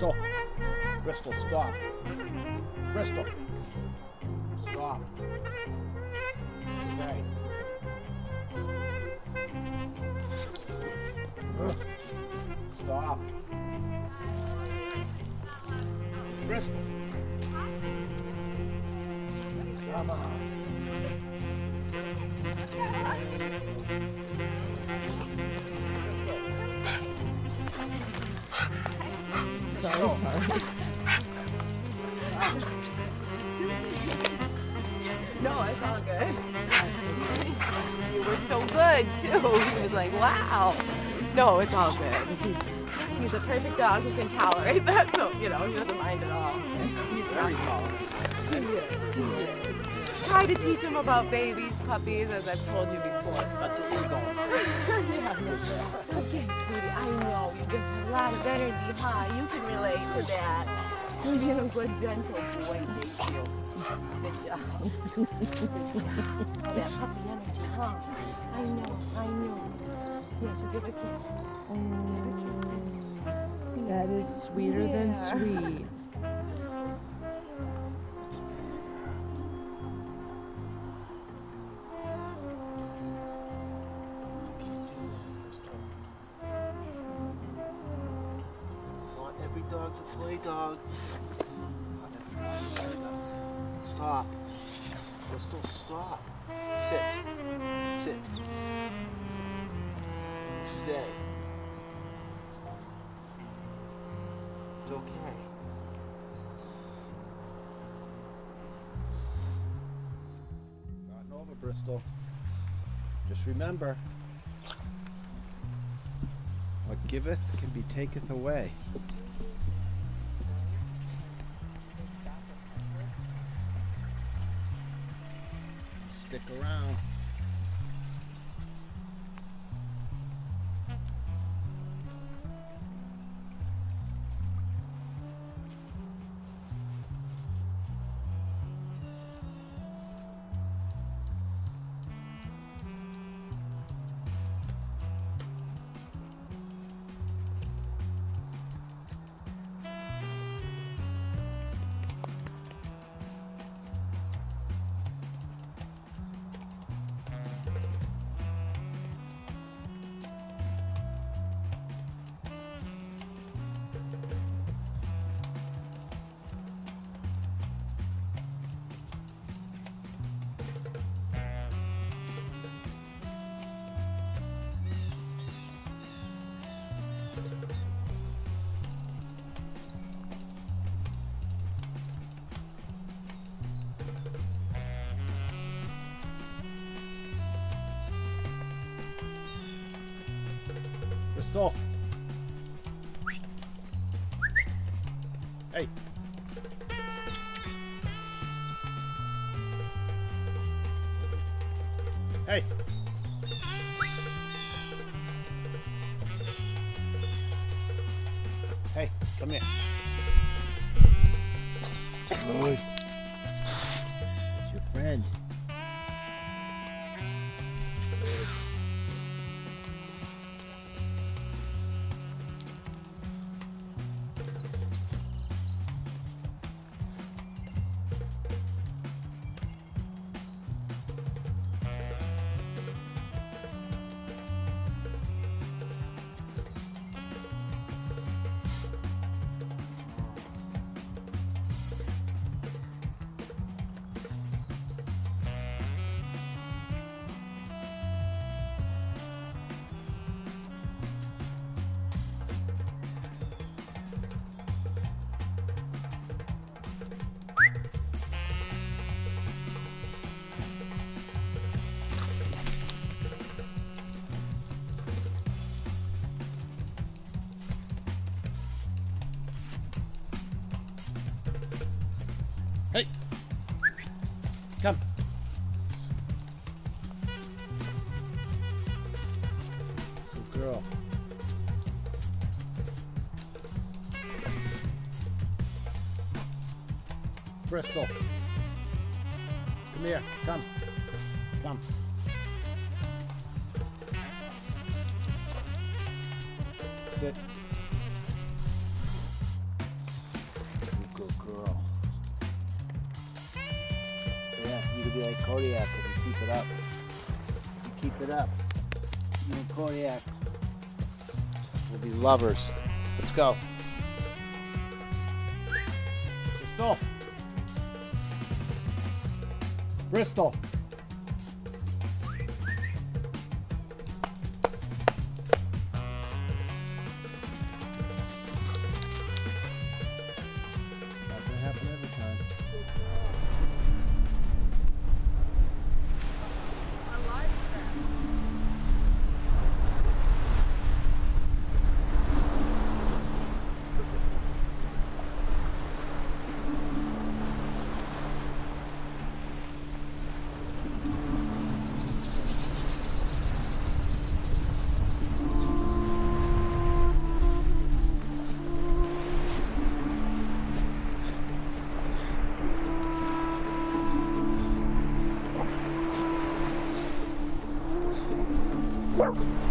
Bristol. Bristol, stop. Bristol. Stop. Stay. Stop. Bristol. Come on. Sorry, sorry. No, it's all good. You were so good too. He was like, wow. No, it's all good. He's he's a perfect dog who can tolerate that, so you know he doesn't mind at all. He's very is. He is. Try to teach him about babies, puppies, as I've told you before. Lot of energy, huh? You can relate to that. You're being a good, gentle boy. Thank you. Good job. All that puppy energy, huh? I know, I know. Yes, you give a kiss. That is sweeter than sweet. Stop. Bristol, stop. Sit. Sit. Stay. It's okay. Starting over, Bristol. Just remember, what giveth can be taketh away. Stick around. Bristol. Hey. Hey. Hey, come here. Good. It's your friend. Come. Good girl. Bristol. Come here. Come. Come. Sit. You'll be like Kodiak if you keep it up. You keep it up. You and Kodiak will be lovers. Let's go. Bristol. Bristol. Música